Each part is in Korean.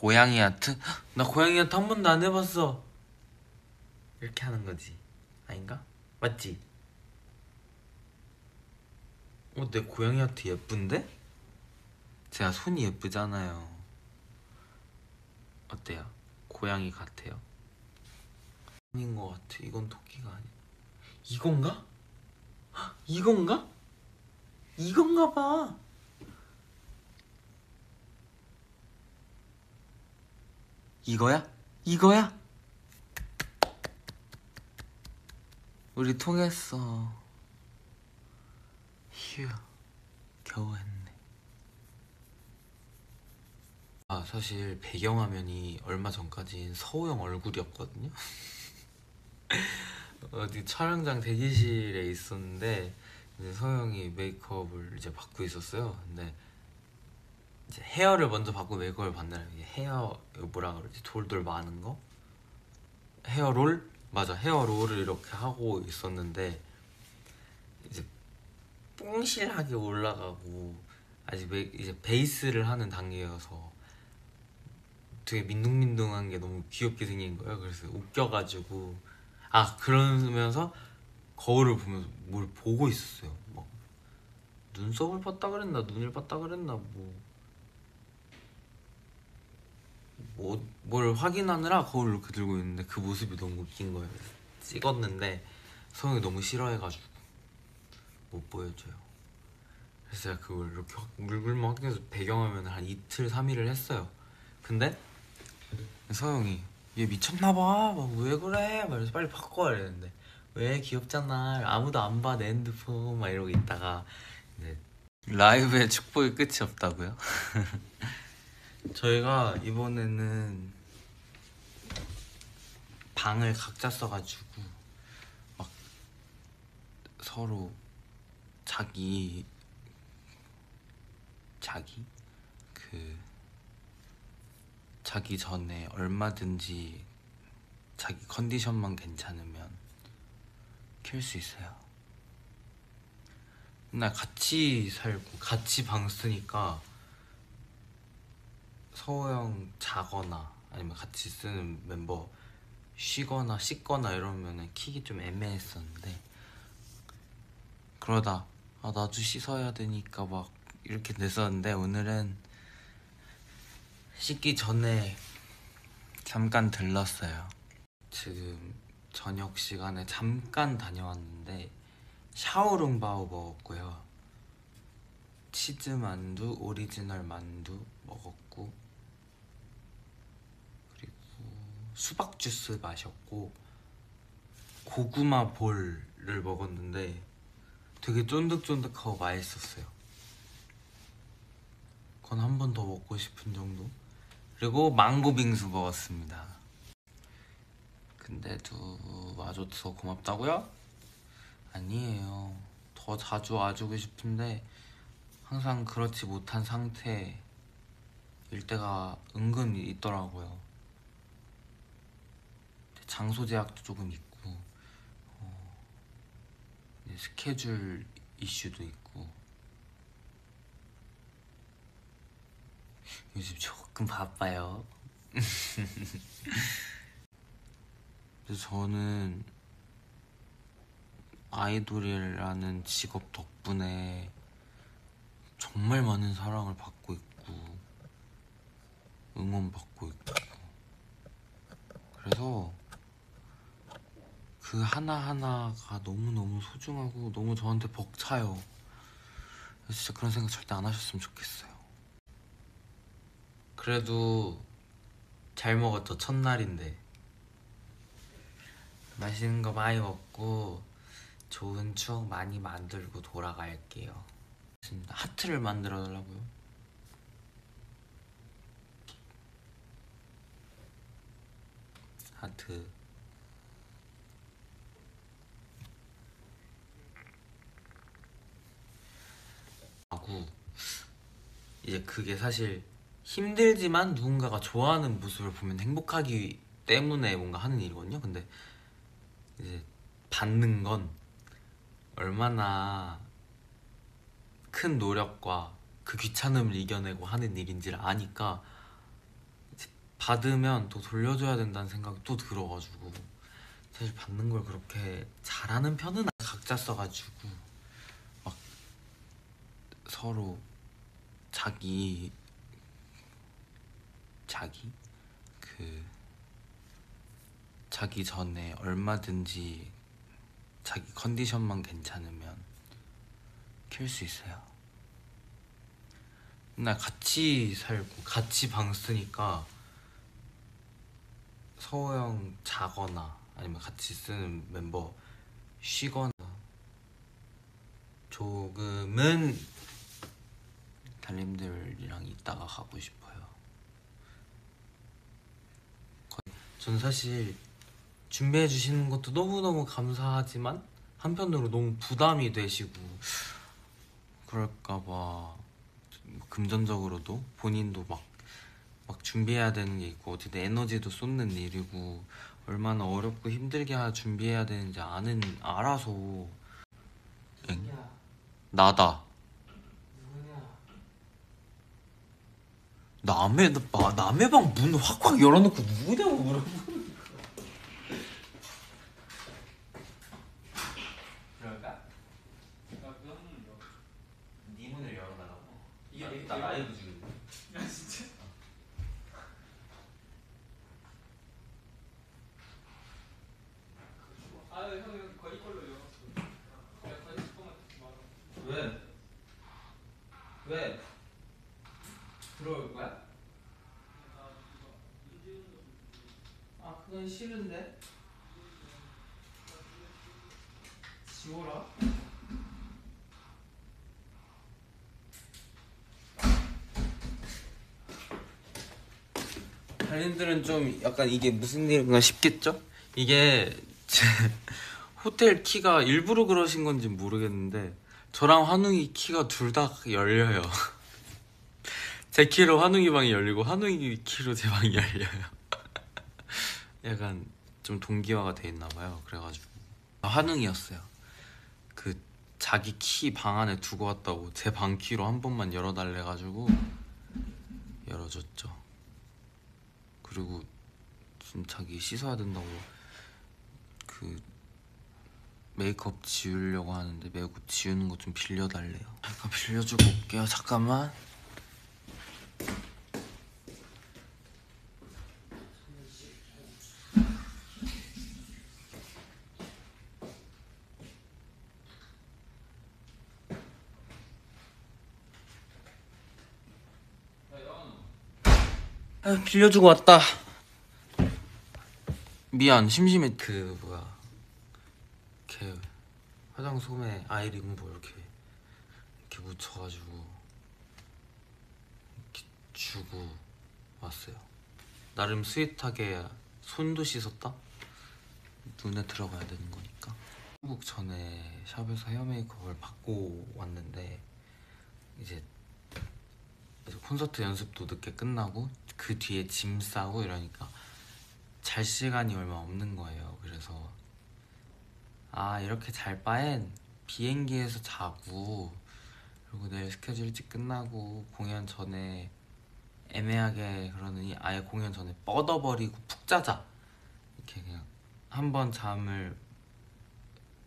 고양이 아트? 나 고양이 아트 한 번도 안 해봤어 이렇게 하는 거지 아닌가? 맞지? 어, 내 고양이 아트 예쁜데? 제가 손이 예쁘잖아요 어때요? 고양이 같아요? 아닌 것 같아 이건 토끼가 아니야 이건가? 헉, 이건가? 이건가 봐 이거야? 이거야? 우리 통했어. 휴, 겨우 했네. 아, 사실 배경화면이 얼마 전까진 서우형 얼굴이었거든요. 어디 촬영장 대기실에 있었는데 서우형이 메이크업을 이제 받고 있었어요. 근데 헤어를 먼저 받고 메이크업을 이게 헤어 뭐라 그러지? 돌돌 많은 거? 헤어롤? 맞아 헤어롤을 이렇게 하고 있었는데 이제 뽕실하게 올라가고 아직 메, 이제 베이스를 하는 단계여서 되게 민둥민둥한 게 너무 귀엽게 생긴 거예요. 그래서 웃겨가지고 아 그러면서 거울을 보면서 뭘 보고 있었어요. 막 눈썹을 봤다 그랬나 눈을 봤다 그랬나 뭐 뭐, 뭘 확인하느라 거울을 이렇게 들고 있는데 그 모습이 너무 웃긴 거예요. 찍었는데 성형이 너무 싫어해가지고 못 보여줘요. 그래서 제가 그걸 이렇게 확 물불만 확인해서 배경화면을 한 이틀, 3일을 했어요. 근데 서영이 얘 미쳤나봐. 막 왜 그래? 말해서 빨리 바꿔 이랬는데 왜 귀엽잖아. 아무도 안 봐 내 핸드폰 막 이러고 있다가 이제 라이브에 축복이 끝이 없다고요? 저희가 이번에는 방을 각자 써가지고 막 서로 자기 자기 그 자기 전에 얼마든지 자기 컨디션만 괜찮으면 킬수 있어요. 맨날 같이 살고 같이 방 쓰니까 서호 형 자거나 아니면 같이 쓰는 멤버 쉬거나 씻거나 이러면은 킥이 좀 애매했었는데 그러다 아 나도 씻어야 되니까 막 이렇게 됐었는데 오늘은 씻기 전에 잠깐 들렀어요. 지금 저녁 시간에 잠깐 다녀왔는데 샤오룽바오 먹었고요 치즈 만두, 오리지널 만두 먹었고 그리고 수박 주스 마셨고 고구마 볼을 먹었는데 되게 쫀득쫀득하고 맛있었어요. 그건 한 번 더 먹고 싶은 정도. 그리고 망고 빙수 먹었습니다. 근데도 와줘서 고맙다고요? 아니에요. 더 자주 와주고 싶은데 항상 그렇지 못한 상태일 때가 은근 있더라고요. 장소 제약도 조금 있고 어, 스케줄 이슈도 있고 요즘 조금 바빠요. 그래서 저는 아이돌이라는 직업 덕분에 정말 많은 사랑을 받고 있고 응원받고 있고. 그래서 그 하나하나가 너무너무 소중하고 너무 저한테 벅차요. 진짜 그런 생각 절대 안 하셨으면 좋겠어요. 그래도 잘 먹었죠 첫날인데. 맛있는 거 많이 먹고 좋은 추억 많이 만들고 돌아갈게요 하트를 만들어 달라고요? 하트. 하고 이제 그게 사실 힘들지만 누군가가 좋아하는 모습을 보면 행복하기 때문에 뭔가 하는 일이거든요. 근데 이제 받는 건 얼마나 큰 노력과 그 귀찮음을 이겨내고 하는 일인지를 아니까 받으면 또 돌려줘야 된다는 생각이 또 들어가지고 사실 받는 걸 그렇게 잘하는 편은 각자 써가지고 막 서로 자기 자기? 그 자기 전에 얼마든지 자기 컨디션만 괜찮으면 킬수 있어요. 맨날 같이 살고 같이 방 쓰니까 서호 형 자거나 아니면 같이 쓰는 멤버 쉬거나 조금은 달님들이랑 있다가 가고 싶어요. 전 사실 준비해 주시는 것도 너무너무 감사하지만 한편으로 너무 부담이 되시고 그럴까봐 좀 금전적으로도 본인도 막, 막 준비해야 되는 게 있고 어쨌든 에너지도 쏟는 일이고 얼마나 어렵고 힘들게 하- 준비해야 되는지 아는 알아서. 엥? 나다. 남의 나- 남의 방 문 확확 열어놓고 누구냐고 물어보는 그럴까? 네 문을 열어달라고? 이게 나- 내- 나 내가- 라이브 중인데 야 진짜? 아형 형 거의 걸로 열었어. 야 거의 조금만 말아. 왜? 왜? 들어올 거야? 아 그건 싫은데 지워라 달님들은 좀 약간 이게 무슨 일인가 싶겠죠? 이게 제 호텔 키가 일부러 그러신 건지 모르겠는데 저랑 환웅이 키가 둘 다 열려요. 제 키로 환웅이 방이 열리고 환웅이 키로 제 방이 열려요. 약간 좀 동기화가 돼 있나 봐요. 그래가지고 아, 환웅이었어요. 그 자기 키 방 안에 두고 왔다고 제 방 키로 한 번만 열어달래 가지고 열어줬죠. 그리고 지금 자기 씻어야 된다고 그 메이크업 지우려고 하는데 메이크업 지우는 거 좀 빌려달래요. 잠깐 빌려주고 올게요. 잠깐만. 아, 빌려주고 왔다. 미안, 심심해. 그 뭐야, 이렇게 화장 솜에 아이링보 이렇게 이렇게 묻혀가지고 이렇게 주고 왔어요. 나름 스윗하게 손도 씻었다. 눈에 들어가야 되는 거니까. 한국 전에 샵에서 헤어 메이크업을 받고 왔는데 이제 콘서트 연습도 늦게 끝나고 그 뒤에 짐 싸고 이러니까 잘 시간이 얼마 없는 거예요. 그래서 아 이렇게 잘 바엔 비행기에서 자고 그리고 내일 스케줄 일찍 끝나고 공연 전에 애매하게 그러느니 아예 공연 전에 뻗어버리고 푹 자자 이렇게 그냥 한 번 잠을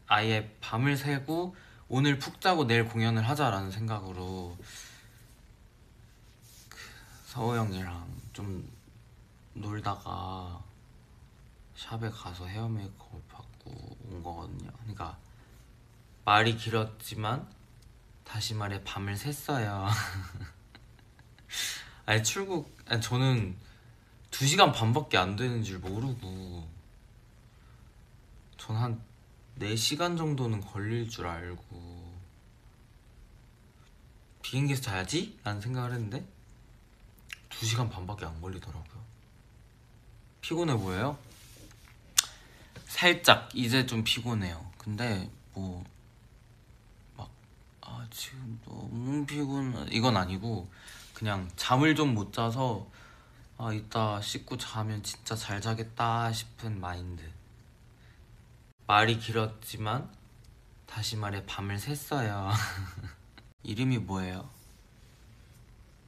아예 밤을 새고 오늘 푹 자고 내일 공연을 하자라는 생각으로 서호 형이랑 좀 놀다가 샵에 가서 헤어 메이크업 받고 온 거거든요. 그러니까 말이 길었지만 다시 말해 밤을 샜어요. 아니 출국 아니 저는 2시간 반밖에 안 되는 줄 모르고 전 한 4시간 정도는 걸릴 줄 알고 비행기에서 자야지? 라는 생각을 했는데 2시간 반밖에 안 걸리더라고요. 피곤해 보여요? 살짝 이제 좀 피곤해요. 근데 뭐 막 아 지금 너무 피곤 이건 아니고 그냥 잠을 좀 못 자서 아 이따 씻고 자면 진짜 잘 자겠다 싶은 마인드. 말이 길었지만 다시 말해 밤을 샜어요. 이름이 뭐예요?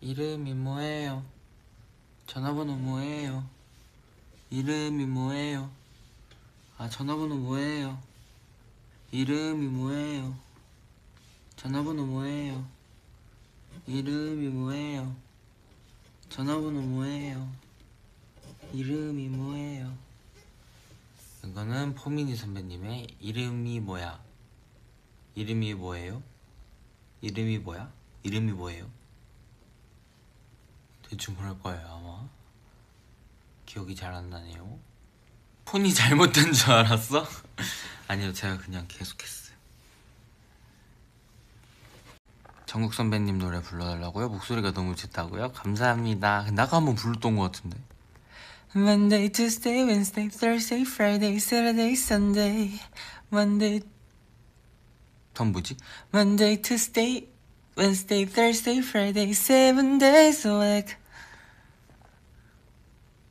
이름이 뭐예요? 전화번호 뭐예요? 이름이 뭐예요? 아 전화번호 뭐예요? 이름이 뭐예요? 전화번호 뭐예요? 이름이 뭐예요? 전화번호 뭐예요? 이름이 뭐예요? 이거는 포미니 선배님의 이름이 뭐야? 이름이 뭐예요? 이름이 뭐야? 이름이 뭐예요? 대충 그럴 거예요 아마 기억이 잘 안 나네요 폰이 잘못된 줄 알았어? 아니요 제가 그냥 계속했어요 정국 선배님 노래 불러달라고요? 목소리가 너무 좋다고요? 감사합니다 아까 한번 불렀던 것 같은데 Monday, Tuesday, Wednesday, Thursday, Friday, Saturday, Sunday Monday 다음 뭐지? Monday, Tuesday, Wednesday, Thursday, Friday, seven days a week.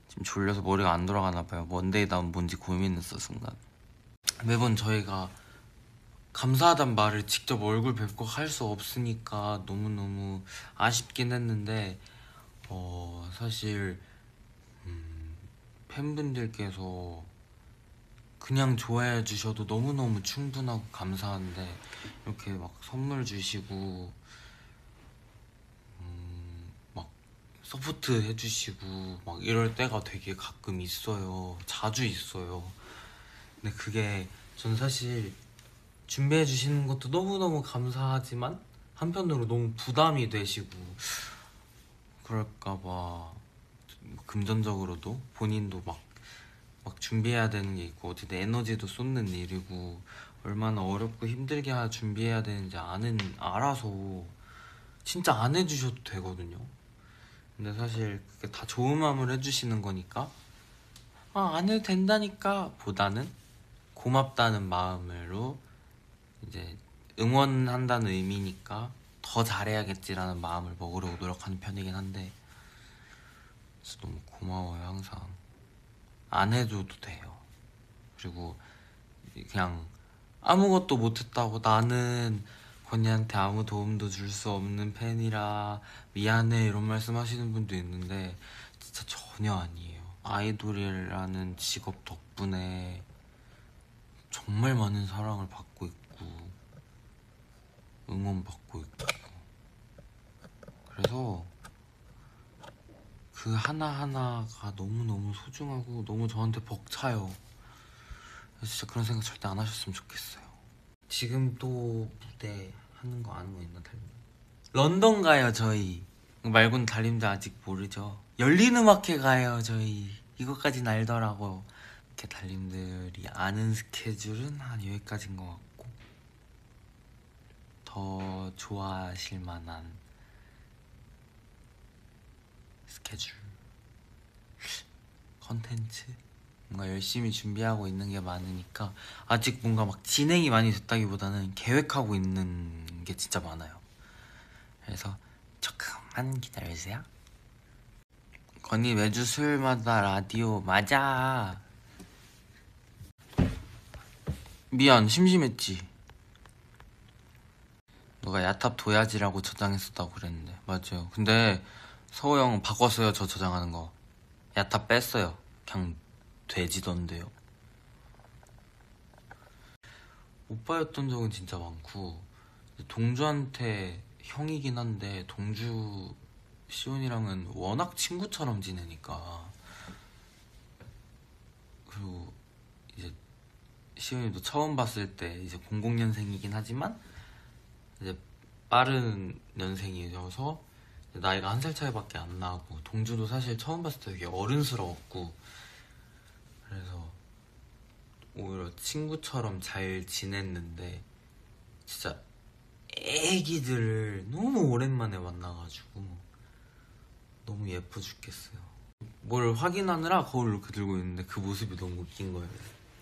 지금 졸려서 머리가 안 돌아가나 봐요. 먼데이 다음 뭔지 고민했어 순간. 매번 저희가 감사하단 말을 직접 얼굴 뵙고 할 수 없으니까 너무너무 아쉽긴 했는데 어 사실 음, 팬분들께서 그냥 좋아해 주셔도 너무너무 충분하고 감사한데 이렇게 막 선물 주시고 음, 막 support 해주시고 막 이럴 때가 되게 가끔 있어요 자주 있어요 근데 그게 전 사실 준비해 주시는 것도 너무너무 감사하지만 한편으로 너무 부담이 되시고 그럴까봐 금전적으로도 본인도 막, 막 준비해야 되는 게 있고 어쨌든 에너지도 쏟는 일이고 얼마나 어렵고 힘들게 하- 준비해야 되는지 아는 알아서 진짜 안 해주셔도 되거든요. 근데 사실 그게 다 좋은 마음으로 해주시는 거니까. 아 안 해도 된다니까 보다는 고맙다는 마음으로 이제 응원한다는 의미니까 더 잘해야겠지라는 마음을 먹으려고 노력하는 편이긴 한데 진짜 너무 고마워요 항상. 안 해줘도 돼요. 그리고 그냥 아무것도 못했다고 나는 건이한테 아무 도움도 줄 수 없는 팬이라 미안해 이런 말씀 하시는 분도 있는데 진짜 전혀 아니에요. 아이돌이라는 직업 덕분에 정말 많은 사랑을 받고 있고 응원받고 있고. 그래서 그 하나하나가 너무너무 소중하고 너무 저한테 벅차요. 진짜 그런 생각 절대 안 하셨으면 좋겠어요. 지금 또 무대 하는 거 아는 거 있나 달림? 런던 가요 저희. 말고는 달림도 아직 모르죠. 열린 음악회 가요 저희. 이것까진 알더라고요 이렇게 달림들이 아는 스케줄은 한 여기까지인 것 같고. 더 좋아하실 만한 스케줄. 컨텐츠? 뭔가 열심히 준비하고 있는 게 많으니까 아직 뭔가 막 진행이 많이 됐다기보다는 계획하고 있는 게 진짜 많아요. 그래서 조금만 기다려주세요. 건이 매주 수요일마다 라디오 맞아. 미안 심심했지. 너가 야탑 도야지라고 저장했었다고 그랬는데. 맞아요. 근데 서호 형 바꿨어요 저 저장하는 거. 야탑 뺐어요. 그냥 돼지던데요. 오빠였던 적은 진짜 많고 동주한테 형이긴 한데 동주 시온이랑은 워낙 친구처럼 지내니까. 그리고 이제 시온이도 처음 봤을 때 이제 00년생이긴 하지만 이제 빠른 년생이어서 나이가 한 살 차이밖에 안 나고 동주도 사실 처음 봤을 때 되게 어른스러웠고 그래서 오히려 친구처럼 잘 지냈는데 진짜 애기들을 너무 오랜만에 만나가지고 너무 예뻐 죽겠어요. 뭘 확인하느라 거울 이렇게 들고 있는데 그 모습이 너무 웃긴 거예요.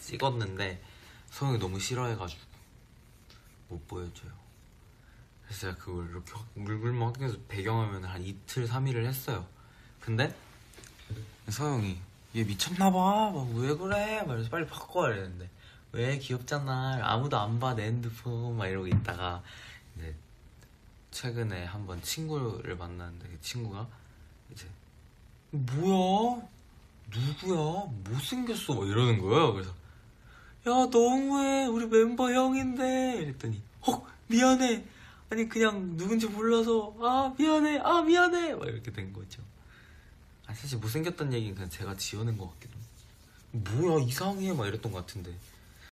찍었는데 성이 너무 싫어해가지고 못 보여줘요. 그래서 제가 그걸 이렇게 확 물불만 확인해서 배경화면을 한 이틀, 3일을 했어요. 근데 서영이 얘 미쳤나봐. 막 왜 그래? 막 이래서 빨리 바꿔. 이랬는데 왜? 귀엽잖아. 아무도 안 봐. 내 핸드폰. 막 이러고 있다가 이제 최근에 한번 친구를 만났는데 그 친구가 이제 뭐야? 누구야? 못생겼어? 막 이러는 거예요. 그래서 야 너무해 우리 멤버 형인데 이랬더니 어 미안해 아니 그냥 누군지 몰라서 아 미안해 아 미안해 막 이렇게 된 거죠. 아 사실 못생겼다는 얘기는 그냥 제가 지어낸 것 같기도. 뭐야 이상해 막 이랬던 것 같은데